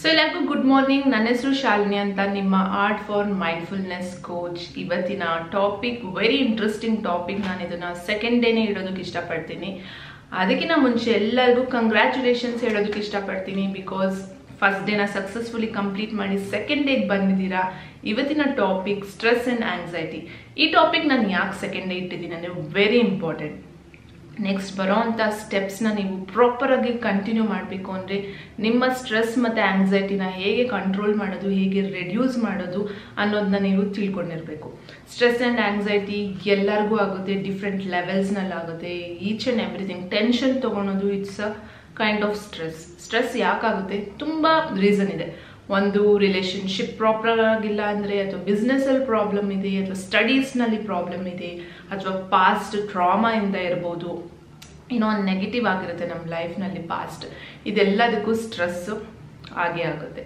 So ಎಲ್ಲರಿಗೂ good morning ನನ್ನ ಹೆಸರು ಶಾಲಿನಿ ಅಂತ. ನಿಮ್ಮ ಆರ್ಟ್ ಫಾರ್ ಮೈಂಡ್ಫುಲ್ನೆಸ್ ಕೋಚ್ ಇವತ್ತಿನ ಟಾಪಿಕ್ ವೆರಿ ಇಂಟ್ರೆಸ್ಟಿಂಗ್ ಟಾಪಿಕ್ ನಾನು ಇದನ್ನ ಸೆಕೆಂಡ್ ಡೇನೇ ಇಡೋದಕ್ಕೆ ಇಷ್ಟಪಡ್ತೀನಿ. ಅದಕ್ಕಿಂತ ಮುಂಚೆ ಎಲ್ಲರಿಗೂ ಕಂಗ್ರ್ಯಾಚುಲೇಷನ್ಸ್ ಹೇಳೋದಕ್ಕೆ ಇಷ್ಟಪಡ್ತೀನಿ ಬಿಕಾಸ್ ಫಸ್ಟ್ ಡೇನ ಸಕ್ಸಸ್ಫುಲಿ ಕಂಪ್ಲೀಟ್ ಮಾಡಿ ಸೆಕೆಂಡ್ ಡೇಗೆ ಬಂದಿದ್ದೀರಾ. ಇವತ್ತಿನ ಟಾಪಿಕ್ ಸ್ಟ್ರೆಸ್ ಆ್ಯಂಡ್ ಆಂಗ್ಸೈಟಿ ಈ ಟಾಪಿಕ್ ನಾನು ಯಾಕೆ ಸೆಕೆಂಡ್ ಡೇ ಇಟ್ಟಿದ್ದೀನಿ ಅಂದರೆ ವೆರಿ ಇಂಪಾರ್ಟೆಂಟ್ ನೆಕ್ಸ್ಟ್ ಬರೋವಂಥ ಸ್ಟೆಪ್ಸ್ನ ನೀವು ಪ್ರಾಪರಾಗಿ ಕಂಟಿನ್ಯೂ ಮಾಡಬೇಕು ಅಂದರೆ ನಿಮ್ಮ ಸ್ಟ್ರೆಸ್ ಮತ್ತು ಆಂಗ್ಸೈಟಿನ ಹೇಗೆ ಕಂಟ್ರೋಲ್ ಮಾಡೋದು, ಹೇಗೆ ರೆಡ್ಯೂಸ್ ಮಾಡೋದು ಅನ್ನೋದನ್ನ ನೀವು ತಿಳ್ಕೊಂಡಿರಬೇಕು. ಸ್ಟ್ರೆಸ್ ಆ್ಯಂಡ್ ಆಂಗ್ಸೈಟಿ ಎಲ್ಲರಿಗೂ ಆಗುತ್ತೆ ಡಿಫ್ರೆಂಟ್ ಲೆವೆಲ್ಸ್ನಲ್ಲಿ ಆಗುತ್ತೆ. ಈಚ್ ಆ್ಯಂಡ್ ಎವ್ರಿಥಿಂಗ್ ಟೆನ್ಷನ್ ತೊಗೊಳೋದು it's a kind of stress stress ಯಾಕಾಗುತ್ತೆ ತುಂಬ ರೀಸನ್ ಇದೆ. ಒಂದು ರಿಲೇಶನ್ಶಿಪ್ ಪ್ರಾಪರ್ ಆಗಿಲ್ಲ ಅಂದರೆ ಅಥವಾ ಬಿಸ್ನೆಸ್ಸಲ್ಲಿ ಪ್ರಾಬ್ಲಮ್ ಇದೆ, ಅಥವಾ ಸ್ಟಡೀಸ್ನಲ್ಲಿ ಪ್ರಾಬ್ಲಮ್ ಇದೆ ಅಥವಾ ಪಾಸ್ಟ್ ಟ್ರಾಮಾ ಇಂದ ಇರ್ಬೋದು, ಏನೋ ಒಂದು ನೆಗೆಟಿವ್ ಆಗಿರುತ್ತೆ ನಮ್ಮ ಲೈಫ್ನಲ್ಲಿ ಪಾಸ್ಟ್ ಇದೆಲ್ಲದಕ್ಕೂ ಸ್ಟ್ರೆಸ್ಸು ಆಗೇ ಆಗುತ್ತೆ.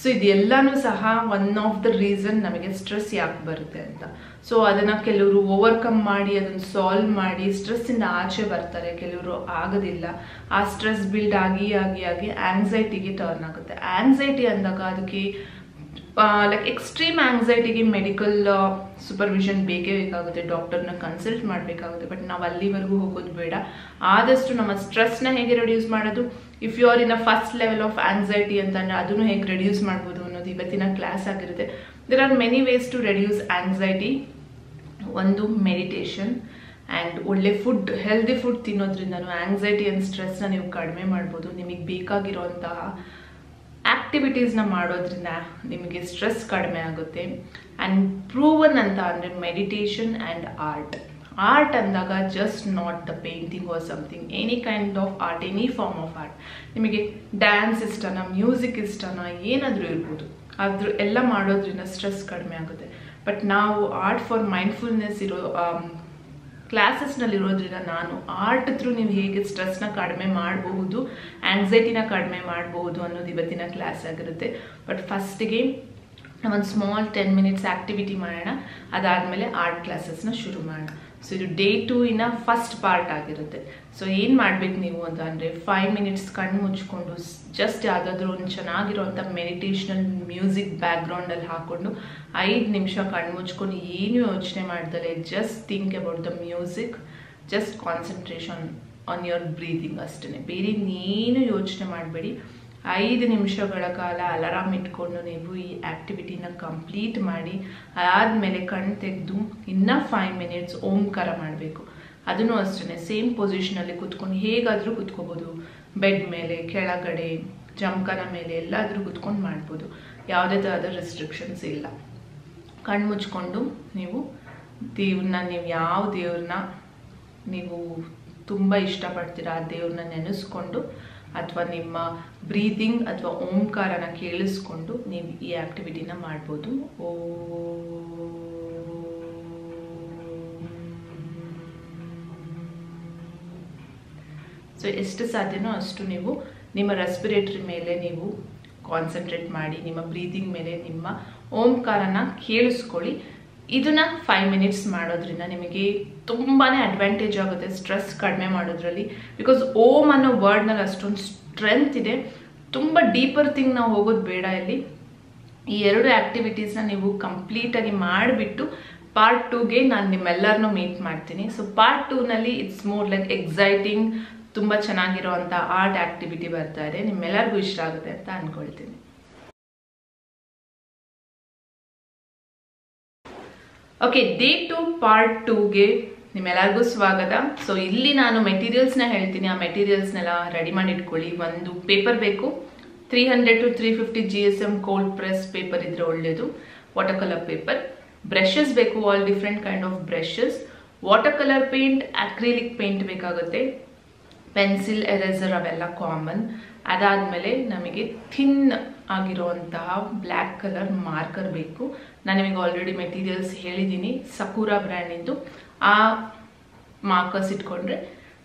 ಸೊ ಇದೆಲ್ಲನೂ ಸಹ ಒನ್ ಆಫ್ ದ ರೀಸನ್ ನಮಗೆ ಸ್ಟ್ರೆಸ್ ಯಾಕೆ ಬರುತ್ತೆ ಅಂತ. ಸೊ ಅದನ್ನು ಕೆಲವರು ಓವರ್ಕಮ್ ಮಾಡಿ, ಅದನ್ನು ಸಾಲ್ವ್ ಮಾಡಿ ಸ್ಟ್ರೆಸ್ಸಿಂದ ಆಚೆ ಬರ್ತಾರೆ. ಕೆಲವರು ಆಗೋದಿಲ್ಲ. ಆ ಸ್ಟ್ರೆಸ್ ಬಿಲ್ಡ್ ಆಗಿ ಆಗಿ ಆಗಿ ಆಂಗ್ಸೈಟಿಗೆ ಟರ್ನ್ ಆಗುತ್ತೆ. ಆಂಗ್ಸೈಟಿ ಅಂದಾಗ ಅದಕ್ಕೆ ಲೈಕ್ ಎಕ್ಸ್ಟ್ರೀಮ್ ಆಂಗ್ಸೈಟಿಗೆ ಮೆಡಿಕಲ್ ಸೂಪರ್ವಿಷನ್ ಬೇಕೇ ಬೇಕಾಗುತ್ತೆ. ಡಾಕ್ಟರ್ನ ಕನ್ಸಲ್ಟ್ ಮಾಡಬೇಕಾಗುತ್ತೆ. ಬಟ್ ನಾವು ಅಲ್ಲಿವರೆಗೂ ಹೋಗೋದು ಬೇಡ. ಆದಷ್ಟು ನಮ್ಮ ಸ್ಟ್ರೆಸ್ನ ಹೇಗೆ ರೆಡ್ಯೂಸ್ ಮಾಡೋದು? If you are in a first level of anxiety ಅಂತಂದರೆ ಅದನ್ನು ಹೇಗೆ ರೆಡ್ಯೂಸ್ ಮಾಡ್ಬೋದು ಅನ್ನೋದು ಇವತ್ತಿನ ಕ್ಲಾಸ್ ಆಗಿರುತ್ತೆ. There are many ways to reduce anxiety ಒಂದು ಮೆಡಿಟೇಷನ್ ಆ್ಯಂಡ್ ಒಳ್ಳೆ ಫುಡ್ ಹೆಲ್ದಿ ಫುಡ್ ತಿನ್ನೋದ್ರಿಂದ ಆಂಗ್ಸೈಟಿ ಆ್ಯಂಡ್ ಸ್ಟ್ರೆಸ್ನ ನೀವು ಕಡಿಮೆ ಮಾಡ್ಬೋದು. ನಿಮಗೆ ಬೇಕಾಗಿರೋಂತಹ ಆ್ಯಕ್ಟಿವಿಟೀಸ್ನ ಮಾಡೋದ್ರಿಂದ ನಿಮಗೆ ಸ್ಟ್ರೆಸ್ ಕಡಿಮೆ ಆಗುತ್ತೆ. ಆ್ಯಂಡ್ ಪ್ರೂವನ್ ಅಂತ ಅಂದರೆ ಮೆಡಿಟೇಷನ್ ಆ್ಯಂಡ್ ಆರ್ಟ್ ಆರ್ಟ್ ಅಂದಾಗ just not the painting or something any kind of art any form of art ನಿಮಗೆ ಡ್ಯಾನ್ಸ್ ಇಷ್ಟನ ಮ್ಯೂಸಿಕ್ ಇಷ್ಟನ, ಏನಾದರೂ ಇರ್ಬೋದು. ಆದರೂ ಎಲ್ಲ ಮಾಡೋದ್ರಿಂದ ಸ್ಟ್ರೆಸ್ ಕಡಿಮೆ ಆಗುತ್ತೆ. ಬಟ್ ನಾವು ಆರ್ಟ್ ಫಾರ್ ಮೈಂಡ್ಫುಲ್ನೆಸ್ ಇರೋ ಕ್ಲಾಸಸ್ನಲ್ಲಿರೋದ್ರಿಂದ ನಾನು ಆರ್ಟ್ ಥ್ರೂ ನೀವು ಹೇಗೆ ಸ್ಟ್ರೆಸ್ನ ಕಡಿಮೆ ಮಾಡಬಹುದು ಆ್ಯಂಗ್ಸೈಟಿನ ಕಡಿಮೆ ಮಾಡಬಹುದು ಅನ್ನೋದು ಇವತ್ತಿನ ಕ್ಲಾಸ್ ಆಗಿರುತ್ತೆ. ಬಟ್ ಫಸ್ಟಿಗೆ ಒಂದು ಸ್ಮಾಲ್ ಟೆನ್ ಮಿನಿಟ್ಸ್ ಆ್ಯಕ್ಟಿವಿಟಿ ಮಾಡೋಣ. ಅದಾದಮೇಲೆ ಆರ್ಟ್ ಕ್ಲಾಸಸ್ನ ಶುರು ಮಾಡೋಣ. ಸೊ ಇದು ಡೇ ಟು ಇನ್ನ ಫಸ್ಟ್ ಪಾರ್ಟ್ ಆಗಿರುತ್ತೆ. ಸೊ ಏನು ಮಾಡ್ಬೇಕು ನೀವು ಅಂತ ಅಂದರೆ ಫೈವ್ ಮಿನಿಟ್ಸ್ ಕಣ್ಣು ಮುಚ್ಕೊಂಡು ಜಸ್ಟ್ ಯಾವುದಾದ್ರೂ ಒಂದು ಚೆನ್ನಾಗಿರೋವಂಥ ಮೆಡಿಟೇಷನಲ್ ಮ್ಯೂಸಿಕ್ ಬ್ಯಾಕ್ಗ್ರೌಂಡಲ್ಲಿ ಹಾಕ್ಕೊಂಡು ಐದು ನಿಮಿಷ ಕಣ್ಣು ಮುಚ್ಕೊಂಡು ಏನು ಯೋಚನೆ ಮಾಡ್ದಲೆ just think about the music just concentration on your breathing ಅಷ್ಟೇ ಬೇರೆ ಇನ್ನೇನು ಯೋಚನೆ ಮಾಡಬೇಡಿ. ಐದು ನಿಮಿಷಗಳ ಕಾಲ ಅಲಾರಾಮ್ ಇಟ್ಕೊಂಡು ನೀವು ಈ ಆ್ಯಕ್ಟಿವಿಟಿನ ಕಂಪ್ಲೀಟ್ ಮಾಡಿ, ಅದಾದಮೇಲೆ ಕಣ್ಣು ತೆಗೆದು ಇನ್ನೂ ಫೈವ್ ಮಿನಿಟ್ಸ್ ಓಂಕಾರ ಮಾಡಬೇಕು. ಅದನ್ನು ಅಷ್ಟೇ ಸೇಮ್ ಪೊಸಿಷನಲ್ಲಿ ಕೂತ್ಕೊಂಡು ಹೇಗಾದರೂ ಕೂತ್ಕೋಬೋದು. ಬೆಡ್ ಮೇಲೆ, ಕೆಳಗಡೆ ಜಮಕನ ಮೇಲೆ ಎಲ್ಲಾದರೂ ಕೂತ್ಕೊಂಡು ಮಾಡ್ಬೋದು. ಯಾವುದೇ ಥರದ ರೆಸ್ಟ್ರಿಕ್ಷನ್ಸ್ ಇಲ್ಲ. ಕಣ್ಣು ಮುಚ್ಕೊಂಡು ನೀವು ದೇವ್ರನ್ನ, ನೀವು ಯಾವ ದೇವ್ರನ್ನ ನೀವು ತುಂಬ ಇಷ್ಟಪಡ್ತೀರ ಆ ದೇವ್ರನ್ನ ನೆನೆಸ್ಕೊಂಡು ಅಥವಾ ನಿಮ್ಮ ಬ್ರೀದಿಂಗ್ ಅಥವಾ ಓಂಕಾರನ ಕೇಳಿಸ್ಕೊಂಡು ನೀವು ಈ ಆ್ಯಕ್ಟಿವಿಟಿನ ಮಾಡ್ಬೋದು. ಓ. ಸೊ ಎಷ್ಟು ಸಾಧ್ಯನೋ ಅಷ್ಟು ನೀವು ನಿಮ್ಮ ರೆಸ್ಪಿರೇಟ್ರಿ ಮೇಲೆ ನೀವು ಕಾನ್ಸಂಟ್ರೇಟ್ ಮಾಡಿ, ನಿಮ್ಮ ಬ್ರೀದಿಂಗ್ ಮೇಲೆ ನಿಮ್ಮ ಓಂಕಾರನ ಕೇಳಿಸ್ಕೊಳ್ಳಿ. ಇದನ್ನ ಫೈವ್ ಮಿನಿಟ್ಸ್ ಮಾಡೋದ್ರಿಂದ ನಿಮಗೆ ತುಂಬಾ ಅಡ್ವಾಂಟೇಜ್ ಆಗುತ್ತೆ ಸ್ಟ್ರೆಸ್ ಕಡಿಮೆ ಮಾಡೋದ್ರಲ್ಲಿ. ಬಿಕಾಸ್ ಓಮ್ ಅನ್ನೋ ವರ್ಡ್ನಲ್ಲಿ ಅಷ್ಟೊಂದು ಸ್ಟ್ರೆಂತ್ ಇದೆ. ತುಂಬ ಡೀಪರ್ ಥಿಂಗ್ ನಾವು ಹೋಗೋದು ಬೇಡ ಇಲ್ಲಿ. ಈ ಎರಡು ಆ್ಯಕ್ಟಿವಿಟೀಸ್ನ ನೀವು ಕಂಪ್ಲೀಟಾಗಿ ಮಾಡಿಬಿಟ್ಟು ಪಾರ್ಟ್ ಟೂಗೆ ನಾನು ನಿಮ್ಮೆಲ್ಲರನ್ನೂ ಮೀಟ್ ಮಾಡ್ತೀನಿ. ಸೊ ಪಾರ್ಟ್ ಟೂನಲ್ಲಿ ಇಟ್ಸ್ ಮೋರ್ ಲೈಕ್ ಎಕ್ಸೈಟಿಂಗ್ ತುಂಬ ಚೆನ್ನಾಗಿರೋವಂಥ ಆರ್ಟ್ ಆ್ಯಕ್ಟಿವಿಟಿ ಬರ್ತಾ ಇದೆ. ನಿಮ್ಮೆಲ್ಲರಿಗೂ ಇಷ್ಟ ಆಗುತ್ತೆ ಅಂತ ಅಂದ್ಕೊಳ್ತೀನಿ ಓಕೆ ಡೇ ಟು ಪಾರ್ಟ್ ಟೂಗೆ ನಿಮ್ಮೆಲ್ಲರಿಗೂ ಸ್ವಾಗತ. ಸೊ ಇಲ್ಲಿ ನಾನು ಮೆಟೀರಿಯಲ್ಸ್ನ ಹೇಳ್ತೀನಿ. ಆ ಮೆಟೀರಿಯಲ್ಸ್ನೆಲ್ಲ ರೆಡಿ ಮಾಡಿ ಇಟ್ಕೊಳ್ಳಿ ಒಂದು ಪೇಪರ್ ಬೇಕು. Three hundred to three fifty G S M cold press paper ಇದ್ರೆ ಒಳ್ಳೆಯದು ವಾಟರ್ ಕಲರ್ ಪೇಪರ್ ಬ್ರಷಸ್ ಬೇಕು all different kind of brushes water colour paint acrylic paint ಬೇಕಾಗುತ್ತೆ. ಪೆನ್ಸಿಲ್ ಎರೇಸರ್ ಅವೆಲ್ಲ ಕಾಮನ್ ಅದಾದಮೇಲೆ ನಮಗೆ ಥಿನ್ ಆಗಿರುವಂತಹ ಬ್ಲ್ಯಾಕ್ ಕಲರ್ ಮಾರ್ಕರ್ ಬೇಕು. ನಾನು ನಿಮಗೆ ಆಲ್ರೆಡಿ ಮೆಟೀರಿಯಲ್ಸ್ ಹೇಳಿದ್ದೀನಿ ಸಕೂರಾ ಬ್ರ್ಯಾಂಡಿಂದು ಆ ಮಾರ್ಕರ್ಸ್ ಇಟ್ಕೊಂಡ್ರೆ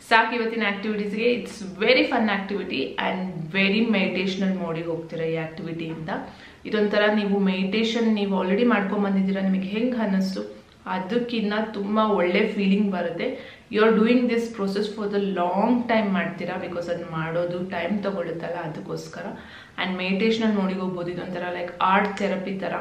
ಸಾಕು ಇವತ್ತಿನ ಆ್ಯಕ್ಟಿವಿಟೀಸ್ಗೆ it's very fun activity and very meditational ಮೋಡಿಗೆ ಹೋಗ್ತೀರಾ ಈ ಆ್ಯಕ್ಟಿವಿಟಿಯಿಂದ ಇದೊಂಥರ ನೀವು ಮೆಡಿಟೇಷನ್ ನೀವು ಆಲ್ರೆಡಿ ಮಾಡ್ಕೊಂಬಂದಿದ್ದೀರಾ ನಿಮಗೆ ಹೆಂಗೆ ಅನ್ನಿಸ್ತು ಅದಕ್ಕಿಂತ ತುಂಬ ಒಳ್ಳೆ ಫೀಲಿಂಗ್ ಬರುತ್ತೆ. You are doing this process for the long time ಮಾಡ್ತೀರಾ? ಬಿಕಾಸ್ ಅದು ಮಾಡೋದು ಟೈಮ್ ತೊಗೊಳುತ್ತಲ್ಲ ಅದಕ್ಕೋಸ್ಕರ. ಆ್ಯಂಡ್ ಮೆಡಿಟೇಷನಲ್ಲಿ ನೋಡಿ ಹೋಗ್ಬೋದು ಇದೊಂಥರ ಲೈಕ್ ಆರ್ಟ್ ಥೆರಪಿ ಥರ.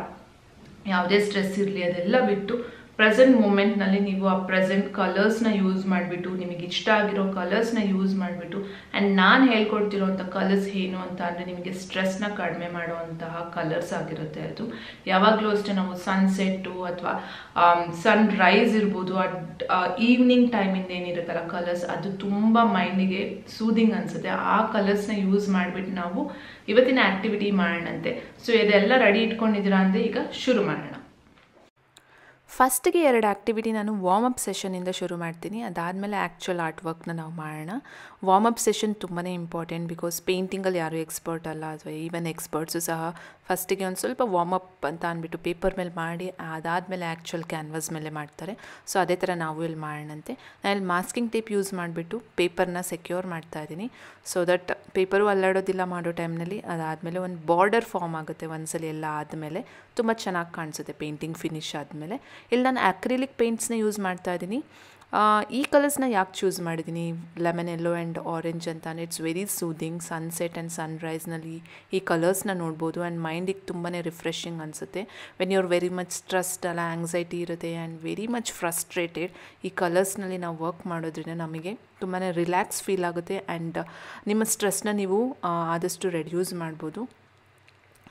ಯಾವುದೇ ಸ್ಟ್ರೆಸ್ ಇರಲಿ ಅದೆಲ್ಲ ಬಿಟ್ಟು ಪ್ರೆಸೆಂಟ್ ಮೂಮೆಂಟ್ನಲ್ಲಿ ನೀವು ಆ ಪ್ರೆಸೆಂಟ್ ಕಲರ್ಸ್ನ ಯೂಸ್ ಮಾಡಿಬಿಟ್ಟು, ನಿಮಗೆ ಇಷ್ಟ ಆಗಿರೋ ಕಲರ್ಸ್ನ ಯೂಸ್ ಮಾಡಿಬಿಟ್ಟು ಆ್ಯಂಡ್ ನಾನು ಹೇಳ್ಕೊಡ್ತಿರೋಂಥ ಕಲರ್ಸ್ ಏನು ಅಂತ ಅಂದರೆ ನಿಮಗೆ ಸ್ಟ್ರೆಸ್ನ ಕಡಿಮೆ ಮಾಡುವಂತಹ ಕಲರ್ಸ್ ಆಗಿರುತ್ತೆ ಅದು. ಯಾವಾಗಲೂ ಅಷ್ಟೇ ನಾವು ಸನ್ಸೆಟ್ಟು ಅಥವಾ ಸನ್ ರೈಸ್ ಇರ್ಬೋದು ಈವ್ನಿಂಗ್ ಟೈಮಿಂದ ಏನಿರುತ್ತಲ್ಲ ಕಲರ್ಸ್ ಅದು ತುಂಬ ಮೈಂಡಿಗೆ ಸೂದಿಂಗ್ ಅನಿಸುತ್ತೆ. ಆ ಕಲರ್ಸ್ನ ಯೂಸ್ ಮಾಡಿಬಿಟ್ಟು ನಾವು ಇವತ್ತಿನ ಆ್ಯಕ್ಟಿವಿಟಿ ಮಾಡೋಣಂತೆ. ಸೊ ಇದೆಲ್ಲ ರೆಡಿ ಇಟ್ಕೊಂಡಿದ್ದೀರಾ ಅಂದರೆ ಈಗ ಶುರು ಮಾಡೋಣ. ಫಸ್ಟಿಗೆ ಎರಡು ಆ್ಯಕ್ಟಿವಿಟಿ ನಾನು ವಾರ್ಮಪ್ ಸೆಷನಿಂದ ಶುರು ಮಾಡ್ತೀನಿ. ಅದಾದಮೇಲೆ ಆ್ಯಕ್ಚುಲ್ ಆರ್ಟ್ ವರ್ಕ್ನ ನಾವು ಮಾಡೋಣ. ವಾರ್ಮಪ್ ಸೆಷನ್ ತುಂಬಾ ಇಂಪಾರ್ಟೆಂಟ್ ಬಿಕಾಸ್ ಪೇಂಟಿಂಗಲ್ಲಿ ಯಾರೂ ಎಕ್ಸ್ಪರ್ಟ್ ಅಲ್ಲ ಅಥವಾ ಈವನ್ ಎಕ್ಸ್ಪರ್ಟ್ಸು ಸಹ ಫಸ್ಟಿಗೆ ಒಂದು ಸ್ವಲ್ಪ ವಾರ್ಮಪ್ ಅಂತ ಅಂದ್ಬಿಟ್ಟು ಪೇಪರ್ ಮೇಲೆ ಮಾಡಿ, ಅದಾದಮೇಲೆ ಆ್ಯಕ್ಚುಲ್ ಕ್ಯಾನ್ವಾಸ್ ಮೇಲೆ ಮಾಡ್ತಾರೆ. ಸೊ ಅದೇ ಥರ ನಾವು ಇಲ್ಲಿ ಮಾಡೋಣಂತೆ. ನಾನು ಇಲ್ಲಿ ಮಾಸ್ಕಿಂಗ್ ಟೇಪ್ ಯೂಸ್ ಮಾಡಿಬಿಟ್ಟು ಪೇಪರ್ನ ಸೆಕ್ಯೂರ್ ಮಾಡ್ತಾ ಇದ್ದೀನಿ. ಸೊ ದಟ್ ಪೇಪರು ಅಲ್ಲಾಡೋದಿಲ್ಲ ಮಾಡೋ ಟೈಮ್ನಲ್ಲಿ ಅದಾದಮೇಲೆ ಒಂದು ಬಾರ್ಡರ್ ಫಾರ್ಮ್ ಆಗುತ್ತೆ ಒಂದ್ಸಲಿ ಎಲ್ಲ ಆದಮೇಲೆ. ತುಂಬ ಚೆನ್ನಾಗಿ ಕಾಣಿಸುತ್ತೆ ಪೇಂಟಿಂಗ್ ಫಿನಿಶ್ ಆದಮೇಲೆ. ಇಲ್ಲಿ ನಾನು ಅಕ್ರಿಲಿಕ್ ಪೇಂಟ್ಸ್ನ ಯೂಸ್ ಮಾಡ್ತಾ ಇದ್ದೀನಿ. ಈ ಕಲರ್ಸ್ನ ಯಾಕೆ ಚೂಸ್ ಮಾಡಿದ್ದೀನಿ? ಲೆಮನ್ ಎಲ್ಲೋ ಆ್ಯಂಡ್ ಆರೆಂಜ್ ಅಂತ it's very soothing sunset and ಸನ್ರೈಸ್ನಲ್ಲಿ ಈ ಕಲರ್ಸ್ನ ನೋಡ್ಬೋದು. ಆ್ಯಂಡ್ ಮೈಂಡಿಗೆ ತುಂಬಾ ರಿಫ್ರೆಶಿಂಗ್ ಅನಿಸುತ್ತೆ. When you are very much stressed ಅಲ್ಲ ಆ್ಯಂಗ್ಸೈಟಿ ಇರುತ್ತೆ ಆ್ಯಂಡ್ ವೆರಿ ಮಚ್ ಫ್ರಸ್ಟ್ರೇಟೆಡ್ ಈ ಕಲರ್ಸ್ನಲ್ಲಿ ನಾವು ವರ್ಕ್ ಮಾಡೋದ್ರಿಂದ ನಮಗೆ ತುಂಬಾ ರಿಲ್ಯಾಕ್ಸ್ ಫೀಲ್ ಆಗುತ್ತೆ. ಆ್ಯಂಡ್ ನಿಮ್ಮ ಸ್ಟ್ರೆಸ್ನ ನೀವು ಆದಷ್ಟು ರೆಡ್ಯೂಸ್ ಮಾಡ್ಬೋದು.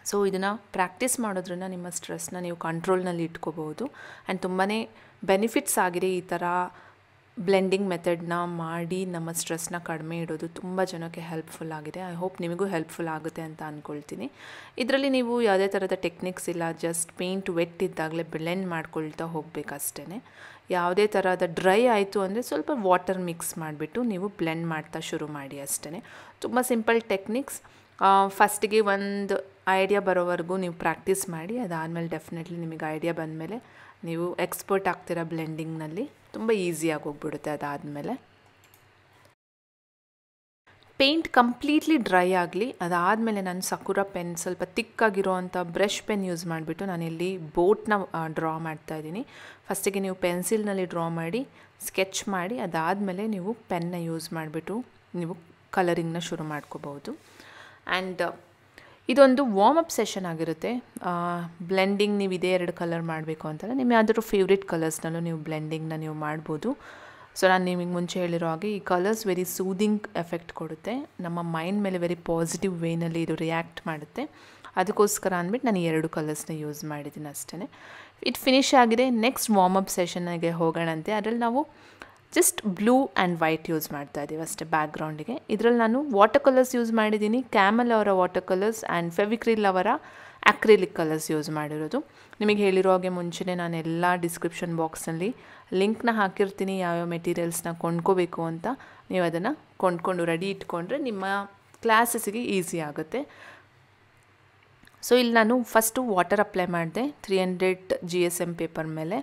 ಸೊ ಇದನ್ನು ಪ್ರಾಕ್ಟೀಸ್ ಮಾಡೋದ್ರಿಂದ ನಿಮ್ಮ ಸ್ಟ್ರೆಸ್ನ ನೀವು ಕಂಟ್ರೋಲ್ನಲ್ಲಿ ಇಟ್ಕೋಬೋದು ಆ್ಯಂಡ್ ತುಂಬಾ ಬೆನಿಫಿಟ್ಸ್ ಆಗಿದೆ ಈ ಥರ ಬ್ಲೆಂಡಿಂಗ್ ಮೆಥಡ್ನ ಮಾಡಿ ನಮ್ಮ ಸ್ಟ್ರೆಸ್ನ ಕಡಿಮೆ ಇಡೋದು. ತುಂಬ ಜನಕ್ಕೆ ಹೆಲ್ಪ್ಫುಲ್ ಆಗಿದೆ. ಐ ಹೋಪ್ ನಿಮಗೂ ಹೆಲ್ಪ್ಫುಲ್ ಆಗುತ್ತೆ ಅಂತ ಅಂದ್ಕೊಳ್ತೀನಿ ಇದರಲ್ಲಿ ನೀವು ಯಾವುದೇ ಥರದ ಟೆಕ್ನಿಕ್ಸ್ ಇಲ್ಲ ಜಸ್ಟ್ ಪೇಂಟ್ ವೆಟ್ ಇದ್ದಾಗಲೇ ಬ್ಲೆಂಡ್ ಮಾಡ್ಕೊಳ್ತಾ ಹೋಗಬೇಕಷ್ಟೇ ಯಾವುದೇ ಥರದ ಡ್ರೈ ಆಯಿತು ಅಂದರೆ ಸ್ವಲ್ಪ ವಾಟರ್ ಮಿಕ್ಸ್ ಮಾಡಿಬಿಟ್ಟು ನೀವು ಬ್ಲೆಂಡ್ ಮಾಡ್ತಾ ಶುರು ಮಾಡಿ ಅಷ್ಟೇ ತುಂಬ ಸಿಂಪಲ್ ಟೆಕ್ನಿಕ್ಸ್ ಫಸ್ಟಿಗೆ ಒಂದು ಐಡಿಯಾ ಬರೋವರೆಗೂ ನೀವು ಪ್ರಾಕ್ಟೀಸ್ ಮಾಡಿ, ಅದಾದಮೇಲೆ ಡೆಫಿನೆಟ್ಲಿ ನಿಮಗೆ ಐಡಿಯಾ ಬಂದಮೇಲೆ ನೀವು ಎಕ್ಸ್ಪರ್ಟ್ ಆಗ್ತೀರಾ ಬ್ಲೆಂಡಿಂಗ್ನಲ್ಲಿ ತುಂಬ ಈಸಿಯಾಗಿ ಹೋಗ್ಬಿಡುತ್ತೆ ಅದಾದಮೇಲೆ. ಪೇಂಟ್ ಕಂಪ್ಲೀಟ್ಲಿ ಡ್ರೈ ಆಗಲಿ, ಅದಾದಮೇಲೆ ನಾನು ಸಕುರ ಪೆನ್ ಸ್ವಲ್ಪ ತಿಕ್ಕಾಗಿರೋ ಅಂಥ ಬ್ರಷ್ ಪೆನ್ ಯೂಸ್ ಮಾಡಿಬಿಟ್ಟು ನಾನಿಲ್ಲಿ ಬೋಟ್ನ ಡ್ರಾ ಮಾಡ್ತಾ ಇದ್ದೀನಿ. ಫಸ್ಟಿಗೆ ನೀವು ಪೆನ್ಸಿಲ್ನಲ್ಲಿ ಡ್ರಾ ಮಾಡಿ ಸ್ಕೆಚ್ ಮಾಡಿ, ಅದಾದಮೇಲೆ ನೀವು ಪೆನ್ನ ಯೂಸ್ ಮಾಡಿಬಿಟ್ಟು ನೀವು ಕಲರಿಂಗ್ನ ಶುರು ಮಾಡ್ಕೋಬೋದು ಆ್ಯಂಡ್ ಇದೊಂದು ವಾರ್ಮಪ್ ಸೆಷನ್ ಆಗಿರುತ್ತೆ. ಬ್ಲೆಂಡಿಂಗ್ ನೀವು ಇದೇ ಎರಡು ಕಲರ್ ಮಾಡಬೇಕು ಅಂತಾರೆ ನಿಮ್ಮ ಯಾವುದಾದ್ರು ಫೇವ್ರೇಟ್ ಕಲರ್ಸ್ನಲ್ಲೂ ನೀವು ಬ್ಲೆಂಡಿಂಗ್ನ ನೀವು ಮಾಡ್ಬೋದು. ಸೊ ನಾನು ನಿಮಗೆ ಮುಂಚೆ ಹೇಳಿರೋ ಹಾಗೆ, ಈ ಕಲರ್ಸ್ ವೆರಿ ಸೂದಿಂಗ್ ಎಫೆಕ್ಟ್ ಕೊಡುತ್ತೆ. ನಮ್ಮ ಮೈಂಡ್ ಮೇಲೆ ವೆರಿ ಪಾಸಿಟಿವ್ ವೇನಲ್ಲಿ ಇದು ರಿಯಾಕ್ಟ್ ಮಾಡುತ್ತೆ. ಅದಕ್ಕೋಸ್ಕರ ಅಂದ್ಬಿಟ್ಟು ನಾನು ಎರಡು ಕಲರ್ಸ್ನ ಯೂಸ್ ಮಾಡಿದ್ದೀನಿ ಅಷ್ಟೇ ಇಟ್ ಫಿನಿಶ್ ಆಗಿದೆ. ನೆಕ್ಸ್ಟ್ ವಾರ್ಮಪ್ ಸೆಷನ್ಗೆ ಹೋಗೋಣಂತೆ. ಅದರಲ್ಲಿ ನಾವು just blue and white use ಮಾಡ್ತಾ ಇದ್ದೀವಿ ಅಷ್ಟೇ ಬ್ಯಾಕ್ಗ್ರೌಂಡಿಗೆ ಇದರಲ್ಲಿ ನಾನು ವಾಟರ್ ಕಲರ್ಸ್ ಯೂಸ್ ಮಾಡಿದ್ದೀನಿ. ಕ್ಯಾಮಲ್ ಅವರ ವಾಟರ್ ಕಲರ್ಸ್ ಆ್ಯಂಡ್ ಫೆವಿಕ್ರಿಲ್ ಅವರ ಅಕ್ರಿಲಿಕ್ ಕಲರ್ಸ್ ಯೂಸ್ ಮಾಡಿರೋದು. ನಿಮಗೆ ಹೇಳಿರೋ ಹಾಗೆ ಮುಂಚೆನೇ ನಾನು ಎಲ್ಲ ಡಿಸ್ಕ್ರಿಪ್ಷನ್ ಬಾಕ್ಸ್ನಲ್ಲಿ ಲಿಂಕ್ನ ಹಾಕಿರ್ತೀನಿ, ಯಾವ್ಯಾವ ಮೆಟೀರಿಯಲ್ಸ್ನ ಕೊಂಡ್ಕೋಬೇಕು ಅಂತ. ನೀವು ಅದನ್ನು ಕೊಂಡ್ಕೊಂಡು ರೆಡಿ ಇಟ್ಕೊಂಡ್ರೆ ನಿಮ್ಮ ಕ್ಲಾಸಸ್ಸಿಗೆ ಈಸಿ ಆಗುತ್ತೆ. ಸೊ ಇಲ್ಲಿ ನಾನು ಫಸ್ಟು ವಾಟರ್ ಅಪ್ಲೈ ಮಾಡಿದೆ three hundred G S M paper ಮೇಲೆ.